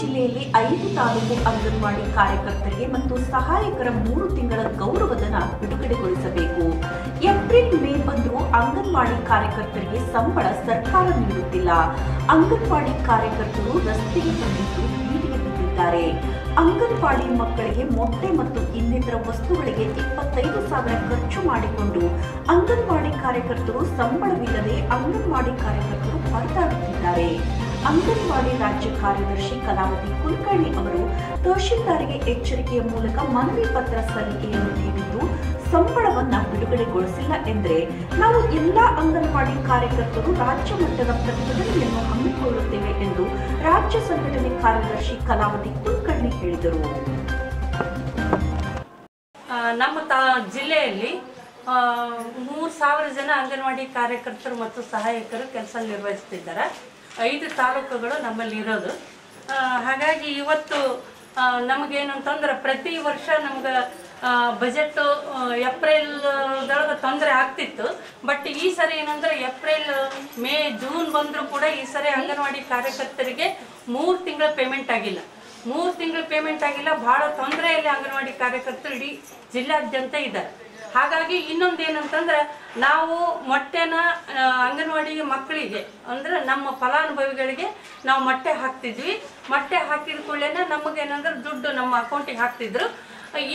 ಜಿಲ್ಲೆಯಲ್ಲಿ ಐದು ತಾಲೂಕು ಅಂಗನವಾಡಿ ಕಾರ್ಯಕರ್ತರಿಗೆ ಮತ್ತು ಸಹಾಯಕರ ಮೂರು ತಿಂಗಳ ಗೌರವಧನ ಬಿಡುಗಡೆಗೊಳಿಸಬೇಕು. ಏಪ್ರಿಲ್ ಮೇ ಬಂದರೂ ಅಂಗನವಾಡಿ ಕಾರ್ಯಕರ್ತರಿಗೆ ಸಂಬಳ ಸರ್ಕಾರ ನೀಡುತ್ತಿಲ್ಲ. ಅಂಗನವಾಡಿ ಕಾರ್ಯಕರ್ತರು ರಸ್ತೆಗೆ ಬಂದಿದ್ದು ಬಿದ್ದಿದ್ದಾರೆ. ಅಂಗನವಾಡಿ ಮಕ್ಕಳಿಗೆ ಮೊಟ್ಟೆ ಮತ್ತು ಇನ್ನಿತರ ವಸ್ತುಗಳಿಗೆ ಇಪ್ಪತ್ತೈದು ಸಾವಿರ ಖರ್ಚು ಮಾಡಿಕೊಂಡು ಅಂಗನವಾಡಿ ಕಾರ್ಯಕರ್ತರು ಸಂಬಳವಿಲ್ಲದೆ ಅಂಗನವಾಡಿ ಕಾರ್ಯಕರ್ತರು ಪರದಾಡುತ್ತಿದ್ದಾರೆ. ಅಂಗನವಾಡಿ ರಾಜ್ಯ ಕಾರ್ಯದರ್ಶಿ ಕಲಾವತಿ ಕುಲಕರ್ಣಿ ಅವರು ತಹಶೀಲ್ದಾರ್ಗೆ ಎಚ್ಚರಿಕೆಯ ಮೂಲಕ ಮನವಿ ಪತ್ರ ಸಲ್ಲಿಕೆಯನ್ನು ನೀಡಿದ್ದು, ಸಂಬಳವನ್ನು ಬಿಡುಗಡೆಗೊಳಿಸಿಲ್ಲ ಎಂದರೆ ನಾವು ಎಲ್ಲಾ ಅಂಗನವಾಡಿ ಕಾರ್ಯಕರ್ತರು ರಾಜ್ಯ ಮಟ್ಟದ ಪ್ರತಿಭಟನೆಯನ್ನು ಹಮ್ಮಿಕೊಳ್ಳುತ್ತೇವೆ ಎಂದು ರಾಜ್ಯ ಸಂಘಟನೆ ಕಾರ್ಯದರ್ಶಿ ಕಲಾವತಿ ಕುಲಕರ್ಣಿ ಹೇಳಿದರು. ನಮ್ಮ ತಾ, ಜಿಲ್ಲೆಯಲ್ಲಿ ಮೂರು ಸಾವಿರ ಜನ ಅಂಗನವಾಡಿ ಕಾರ್ಯಕರ್ತರು ಮತ್ತು ಸಹಾಯಕರು ಕೆಲಸ ನಿರ್ವಹಿಸ್ತಿದ್ದಾರೆ ಐದು ತಾಲೂಕುಗಳು ನಮ್ಮಲ್ಲಿ ಇರೋದು. ಹಾಗಾಗಿ ಇವತ್ತು ನಮಗೇನಂತಂದ್ರೆ ಪ್ರತಿ ವರ್ಷ ನಮ್ಗೆ ಬಜೆಟ್ ಏಪ್ರಿಲ್ದೊಳಗೆ ತೊಂದರೆ ಆಗ್ತಿತ್ತು. ಬಟ್ ಈ ಸರಿ ಏನಂದ್ರೆ ಏಪ್ರಿಲ್ ಮೇ ಜೂನ್ ಬಂದರೂ ಕೂಡ ಈ ಸರಿ ಅಂಗನವಾಡಿ ಕಾರ್ಯಕರ್ತರಿಗೆ ಮೂರು ತಿಂಗಳ ಪೇಮೆಂಟ್ ಆಗಿಲ್ಲ. ಮೂರು ತಿಂಗಳ ಪೇಮೆಂಟ್ ಆಗಿಲ್ಲ. ಬಹಳ ತೊಂದರೆಯಲ್ಲಿ ಅಂಗನವಾಡಿ ಕಾರ್ಯಕರ್ತರು ಇಡೀ ಜಿಲ್ಲಾದ್ಯಂತ ಇದ್ದಾರೆ. ಹಾಗಾಗಿ ಇನ್ನೊಂದು ಏನಂತಂದ್ರೆ ನಾವು ಮೊಟ್ಟೆನ ಅಂಗನವಾಡಿ ಮಕ್ಕಳಿಗೆ, ಅಂದ್ರೆ ನಮ್ಮ ಫಲಾನುಭವಿಗಳಿಗೆ ನಾವು ಮೊಟ್ಟೆ ಹಾಕ್ತಿದ್ವಿ. ಮೊಟ್ಟೆ ಹಾಕಿದ ಕೂಡಲೇ ನಮಗೇನಂದ್ರೆ ದುಡ್ಡು ನಮ್ಮ ಅಕೌಂಟಿಗೆ ಹಾಕ್ತಿದ್ರು.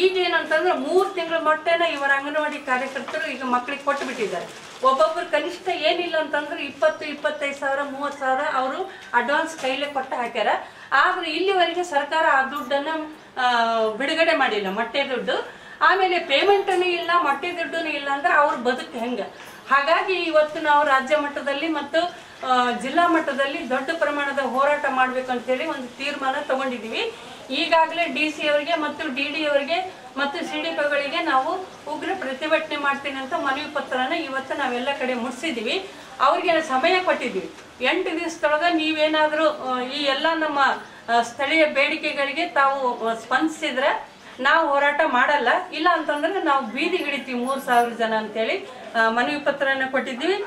ಈಗ ಏನಂತಂದ್ರೆ ಮೂರು ತಿಂಗಳ ಮೊಟ್ಟೆನ ಇವರ ಅಂಗನವಾಡಿ ಕಾರ್ಯಕರ್ತರು ಈಗ ಮಕ್ಕಳಿಗೆ ಕೊಟ್ಟು ಬಿಟ್ಟಿದ್ದಾರೆ. ಒಬ್ಬೊಬ್ರು ಕನಿಷ್ಠ ಏನಿಲ್ಲ ಅಂತಂದ್ರೆ ಇಪ್ಪತ್ತು, ಇಪ್ಪತ್ತೈದು ಸಾವಿರ, ಮೂವತ್ತು ಸಾವಿರ ಅವರು ಅಡ್ವಾನ್ಸ್ ಕೈಲೇ ಕೊಟ್ಟು ಹಾಕ್ಯಾರ. ಆದ್ರೆ ಇಲ್ಲಿವರೆಗೆ ಸರ್ಕಾರ ಆ ದುಡ್ಡನ್ನು ಬಿಡುಗಡೆ ಮಾಡಿಲ್ಲ, ಮೊಟ್ಟೆ ದುಡ್ಡು. ಆಮೇಲೆ ಪೇಮೆಂಟನೂ ಇಲ್ಲ, ಮೊಟ್ಟೆ ದುಡ್ಡು ಇಲ್ಲ ಅಂದ್ರೆ ಅವ್ರ ಬದುಕು ಹೆಂಗ? ಹಾಗಾಗಿ ಇವತ್ತು ನಾವು ರಾಜ್ಯ ಮಟ್ಟದಲ್ಲಿ ಮತ್ತು ಜಿಲ್ಲಾ ಮಟ್ಟದಲ್ಲಿ ದೊಡ್ಡ ಪ್ರಮಾಣದ ಹೋರಾಟ ಮಾಡ್ಬೇಕಂತೇಳಿ ಒಂದು ತೀರ್ಮಾನ ತಗೊಂಡಿದ್ದೀವಿ. ಈಗಾಗಲೇ ಡಿ ಸಿ ಅವರಿಗೆ ಮತ್ತು ಡಿ ಡಿ ಅವರಿಗೆ ಮತ್ತು ಸಿ ಡಿ ಪಿಗಳಿಗೆ ನಾವು ಉಗ್ರ ಪ್ರತಿಭಟನೆ ಮಾಡ್ತೀನಿ ಅಂತ ಮನವಿ ಪತ್ರನ ಇವತ್ತು ನಾವೆಲ್ಲ ಕಡೆ ಮುಟ್ಸಿದ್ದೀವಿ ಅವ್ರಿಗೆ ಸಮಯ ಕೊಟ್ಟಿದ್ದೀವಿ. ಎಂಟು ದಿವಸದೊಳಗೆ ನೀವೇನಾದರೂ ಈ ಎಲ್ಲ ನಮ್ಮ ಸ್ಥಳೀಯ ಬೇಡಿಕೆಗಳಿಗೆ ತಾವು ಸ್ಪಂದಿಸಿದ್ರೆ ನಾವು ಹೋರಾಟ ಮಾಡಲ್ಲ. ಇಲ್ಲ ಅಂತಂದ್ರೆ ನಾವು ಬೀದಿಗಿಳಿತೀವಿ ಮೂರು ಸಾವಿರ ಜನ ಅಂತೇಳಿ ಮನವಿ ಪತ್ರನ ಕೊಟ್ಟಿದ್ದೀವಿ.